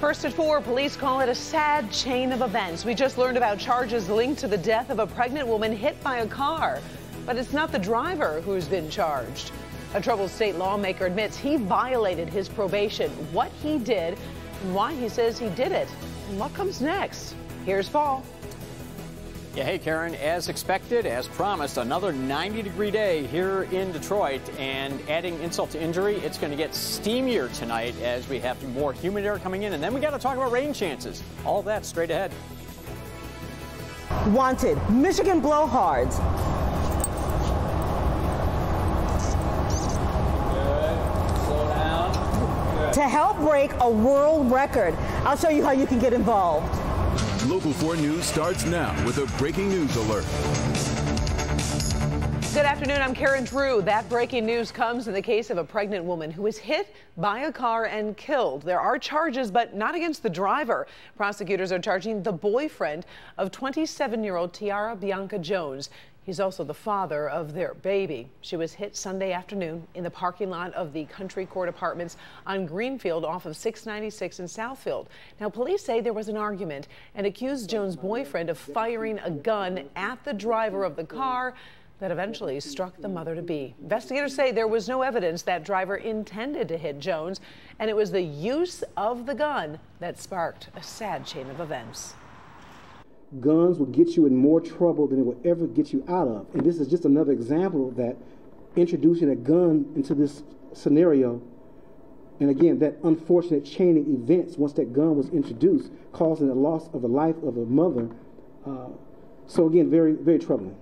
First at four, police call it a sad chain of events. We just learned about charges linked to the death of a pregnant woman hit by a car. But it's not the driver who's been charged. A troubled state lawmaker admits he violated his probation, what he did, and why he says he did it. And what comes next? Here's Paul. Yeah, hey, Karen, as expected, as promised, another 90 degree day here in Detroit. And adding insult to injury, it's going to get steamier tonight as we have more humid air coming in. And then we got to talk about rain chances. All that straight ahead. Wanted Michigan blowhards to help break a world record. I'll show you how you can get involved. Local 4 News starts now with a breaking news alert. Good afternoon. I'm Karen Drew. That breaking news comes in the case of a pregnant woman who was hit by a car and killed. There are charges, but not against the driver. Prosecutors are charging the boyfriend of 27 year old Tiara Bianca Jones. He's also the father of their baby. She was hit Sunday afternoon in the parking lot of the Country Court Apartments on Greenfield off of 696 in Southfield. Now, police say there was an argument and accused Jones' boyfriend of firing a gun at the driver of the car that eventually struck the mother to be. Investigators say there was no evidence that driver intended to hit Jones, and it was the use of the gun that sparked a sad chain of events guns will get you in more trouble than it will ever get you out of. And this is just another example of that introducing a gun into this scenario. And again, that unfortunate chain of events, once that gun was introduced, causing the loss of the life of a mother. Uh, so again, very, very troubling.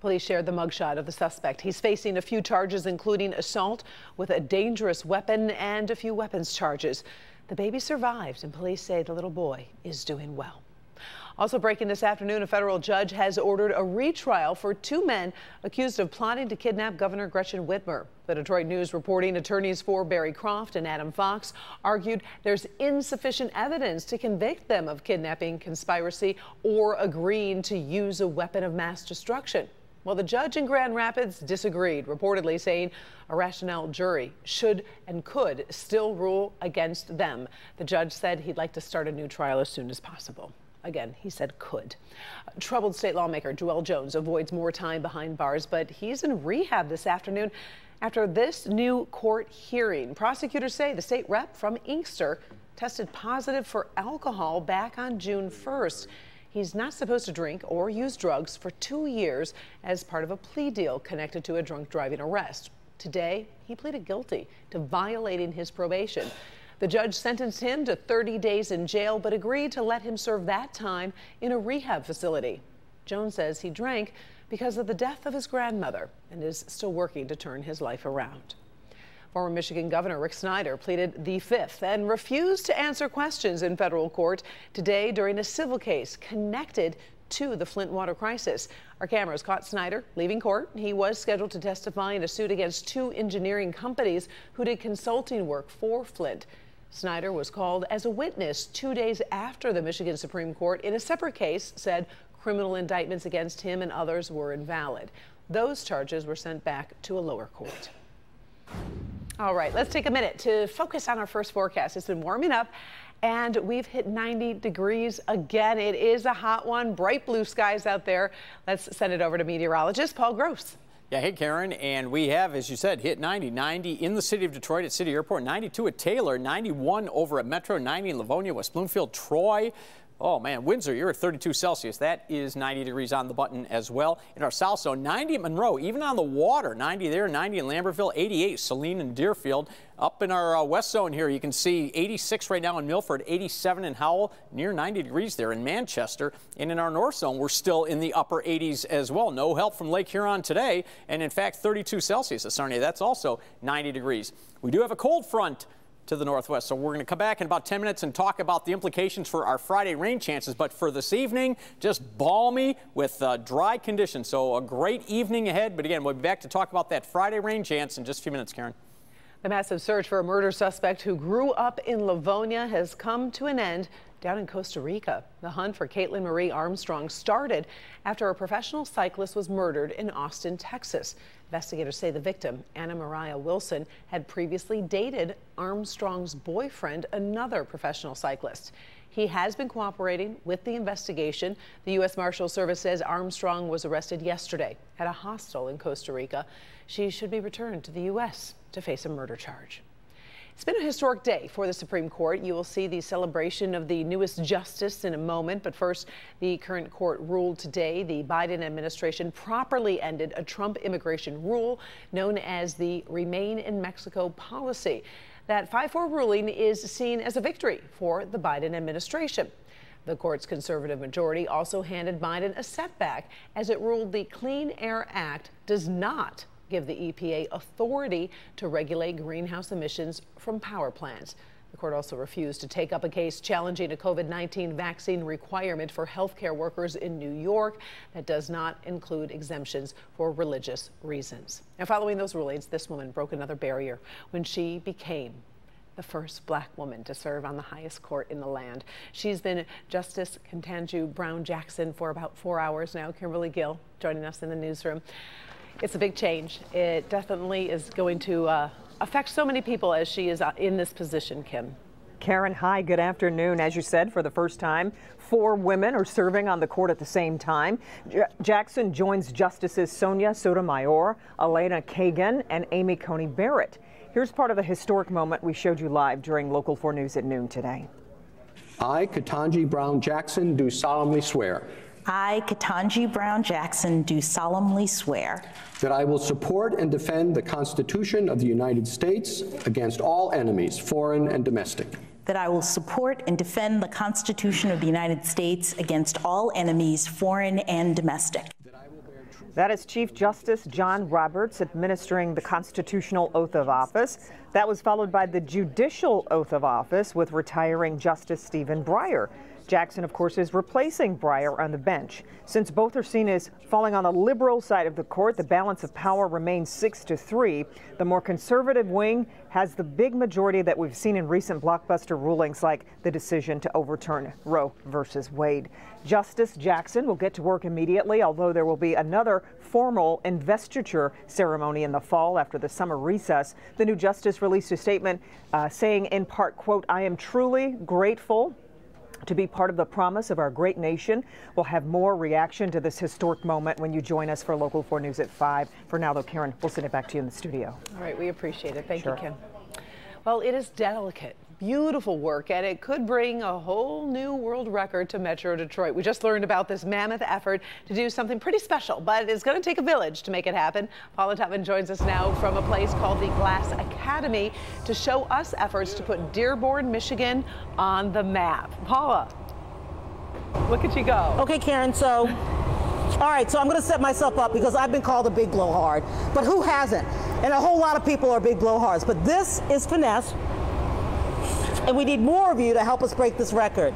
Police shared the mugshot of the suspect. He's facing a few charges, including assault with a dangerous weapon and a few weapons charges. The baby survived, and police say the little boy is doing well. Also breaking this afternoon, a federal judge has ordered a retrial for two men accused of plotting to kidnap Governor Gretchen Whitmer. The Detroit News reporting attorneys for Barry Croft and Adam Fox argued there's insufficient evidence to convict them of kidnapping, conspiracy, or agreeing to use a weapon of mass destruction. Well, the judge in Grand Rapids disagreed, reportedly saying a rational jury should and could still rule against them. The judge said he'd like to start a new trial as soon as possible. Again, he said could. Troubled state lawmaker Jewell Jones avoids more time behind bars, but he's in rehab this afternoon after this new court hearing. Prosecutors say the state rep from Inkster tested positive for alcohol back on June 1st. He's not supposed to drink or use drugs for two years as part of a plea deal connected to a drunk driving arrest. Today, he pleaded guilty to violating his probation. The judge sentenced him to 30 days in jail, but agreed to let him serve that time in a rehab facility. Jones says he drank because of the death of his grandmother and is still working to turn his life around. Former Michigan Governor Rick Snyder pleaded the fifth and refused to answer questions in federal court today during a civil case connected to the Flint water crisis. Our cameras caught Snyder leaving court. He was scheduled to testify in a suit against two engineering companies who did consulting work for Flint. Snyder was called as a witness two days after the Michigan Supreme Court in a separate case said criminal indictments against him and others were invalid. Those charges were sent back to a lower court. All right, let's take a minute to focus on our first forecast. It's been warming up and we've hit 90 degrees again. It is a hot one, bright blue skies out there. Let's send it over to meteorologist Paul Gross. Yeah, hey, Karen. And we have, as you said, hit 90. 90 in the city of Detroit at City Airport, 92 at Taylor, 91 over at Metro, 90 in Livonia, West Bloomfield, Troy. Oh man, Windsor, you're at 32 Celsius. That is 90 degrees on the button as well. In our south zone, 90 at Monroe, even on the water, 90 there, 90 in Lambertville, 88 Saline and Deerfield. Up in our uh, west zone here, you can see 86 right now in Milford, 87 in Howell, near 90 degrees there in Manchester. And in our north zone, we're still in the upper 80s as well. No help from Lake Huron today, and in fact, 32 Celsius at Sarnia. That's also 90 degrees. We do have a cold front to the northwest. So we're going to come back in about 10 minutes and talk about the implications for our Friday rain chances. But for this evening, just balmy with uh, dry conditions. So a great evening ahead. But again, we'll be back to talk about that Friday rain chance in just a few minutes, Karen. The massive search for a murder suspect who grew up in Livonia has come to an end down in Costa Rica. The hunt for Kaitlin Marie Armstrong started after a professional cyclist was murdered in Austin, Texas. Investigators say the victim, Anna Moriah Wilson, had previously dated Armstrong's boyfriend, another professional cyclist. He has been cooperating with the investigation. The U.S. Marshal Service says Armstrong was arrested yesterday at a hostel in Costa Rica. She should be returned to the U.S. to face a murder charge. It's been a historic day for the Supreme Court. You will see the celebration of the newest justice in a moment. But first, the current court ruled today the Biden administration properly ended a Trump immigration rule known as the Remain in Mexico policy. That 5 4 ruling is seen as a victory for the Biden administration. The court's conservative majority also handed Biden a setback as it ruled the Clean Air Act does not give the EPA authority to regulate greenhouse emissions from power plants. The court also refused to take up a case challenging a COVID 19 vaccine requirement for healthcare workers in New York that does not include exemptions for religious reasons. Now, following those rulings, this woman broke another barrier when she became the first black woman to serve on the highest court in the land. She's been Justice Ketanji Brown Jackson for about four hours now. Kimberly Gill joining us in the newsroom. It's a big change. It definitely is going to uh, affect so many people as she is uh, in this position, Kim. Karen, hi, good afternoon. As you said, for the first time, four women are serving on the court at the same time. J Jackson joins Justices Sonia Sotomayor, Elena Kagan, and Amy Coney Barrett. Here's part of the historic moment we showed you live during Local 4 News at noon today. I, Ketanji Brown Jackson, do solemnly swear I, Ketanji Brown Jackson, do solemnly swear that I will support and defend the Constitution of the United States against all enemies, foreign and domestic. That I will support and defend the Constitution of the United States against all enemies, foreign and domestic. That is Chief Justice John Roberts administering the constitutional oath of office. That was followed by the judicial oath of office with retiring Justice Stephen Breyer. Jackson, of course, is replacing Breyer on the bench. Since both are seen as falling on the liberal side of the court, the balance of power remains six to three. The more conservative wing has the big majority that we've seen in recent blockbuster rulings, like the decision to overturn Roe versus Wade. Justice Jackson will get to work immediately, although there will be another formal investiture ceremony in the fall after the summer recess. The new justice released a statement uh, saying, in part, quote, I am truly grateful to be part of the promise of our great nation. We'll have more reaction to this historic moment when you join us for Local 4 News at 5. For now, though, Karen, we'll send it back to you in the studio. All right, we appreciate it. Thank sure. you, Kim. Well, it is delicate beautiful work, and it could bring a whole new world record to Metro Detroit. We just learned about this mammoth effort to do something pretty special, but it's going to take a village to make it happen. Paula Tutman joins us now from a place called the Glass Academy to show us efforts to put Dearborn, Michigan on the map. Paula, look at you go. Okay, Karen, so all right, so I'm going to set myself up because I've been called a big blowhard, but who hasn't? And a whole lot of people are big blowhards. But this is finesse. And we need more of you to help us break this record.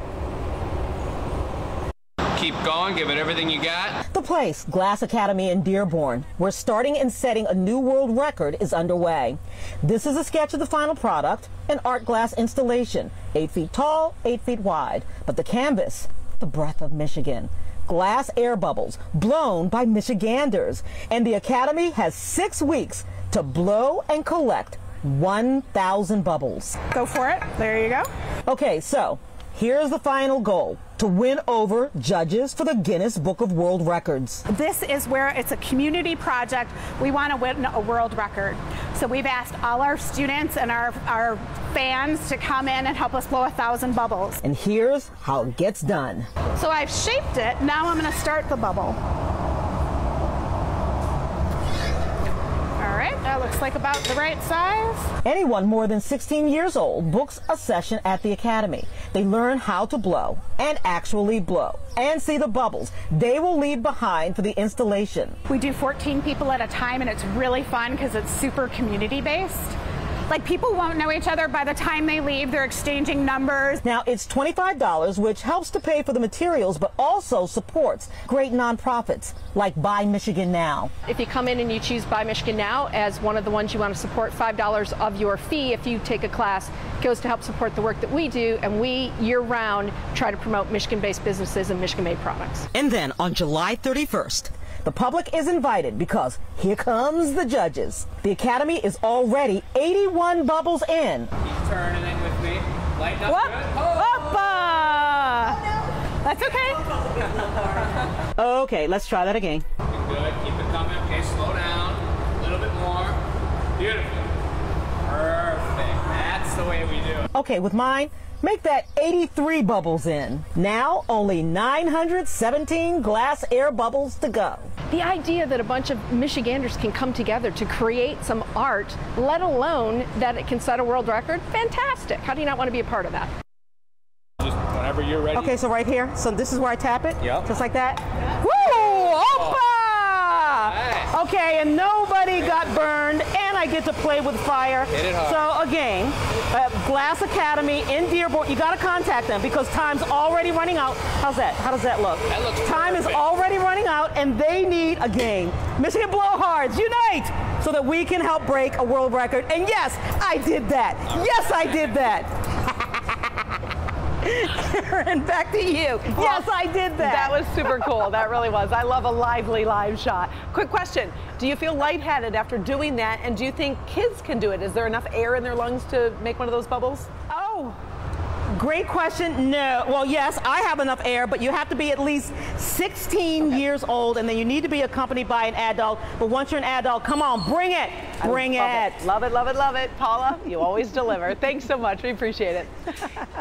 Keep going, give it everything you got. The place, Glass Academy in Dearborn, where starting and setting a new world record is underway. This is a sketch of the final product, an art glass installation, eight feet tall, eight feet wide. But the canvas, the breath of Michigan. Glass air bubbles blown by Michiganders. And the Academy has six weeks to blow and collect 1,000 bubbles. Go for it. There you go. Okay, so here's the final goal to win over judges for the Guinness Book of World Records. This is where it's a community project. We want to win a world record. So we've asked all our students and our, our fans to come in and help us blow a thousand bubbles. And here's how it gets done. So I've shaped it. Now I'm going to start the bubble. That looks like about the right size. Anyone more than 16 years old books a session at the Academy. They learn how to blow and actually blow and see the bubbles they will leave behind for the installation. We do 14 people at a time and it's really fun because it's super community based. Like people won't know each other by the time they leave. They're exchanging numbers. Now it's $25, which helps to pay for the materials, but also supports great nonprofits like Buy Michigan Now. If you come in and you choose Buy Michigan Now as one of the ones you want to support, $5 of your fee if you take a class goes to help support the work that we do, and we year round try to promote Michigan based businesses and Michigan made products. And then on July 31st, the public is invited because here comes the judges. The Academy is already 81 bubbles in. Keep turning in with me. Lighten up Whoop, good. Oh. Hoppa! That's okay. Okay, let's try that again. Good. Keep it coming. Okay, slow down. A little bit more. Beautiful. Perfect. That's the way we do it. Okay, with mine, make that 83 bubbles in. Now only 917 glass air bubbles to go. The idea that a bunch of Michiganders can come together to create some art, let alone that it can set a world record, fantastic. How do you not want to be a part of that? Just whenever you're ready. Okay, so right here. So this is where I tap it? Yep. Just like that? Woo! Oppa! Okay, and nobody got burned, and I get to play with fire. Hit it hard. So again, uh, Glass Academy in Dearborn, you got to contact them because time's already running out. How's that? How does that look? That looks Time is already running out, and they need a game. Michigan Blowhards, unite! So that we can help break a world record. And yes, I did that. Yes, I did that. Karen, back to you. yes, I did that. That was super cool. That really was. I love a lively live shot. Quick question. Do you feel lightheaded after doing that? And do you think kids can do it? Is there enough air in their lungs to make one of those bubbles? Oh, great question. No. Well, yes, I have enough air, but you have to be at least 16 years old, and then you need to be accompanied by an adult. But once you're an adult, come on, bring it. Bring love it. Love it, love it, love it. Paula, you always deliver. Thanks so much. We appreciate it.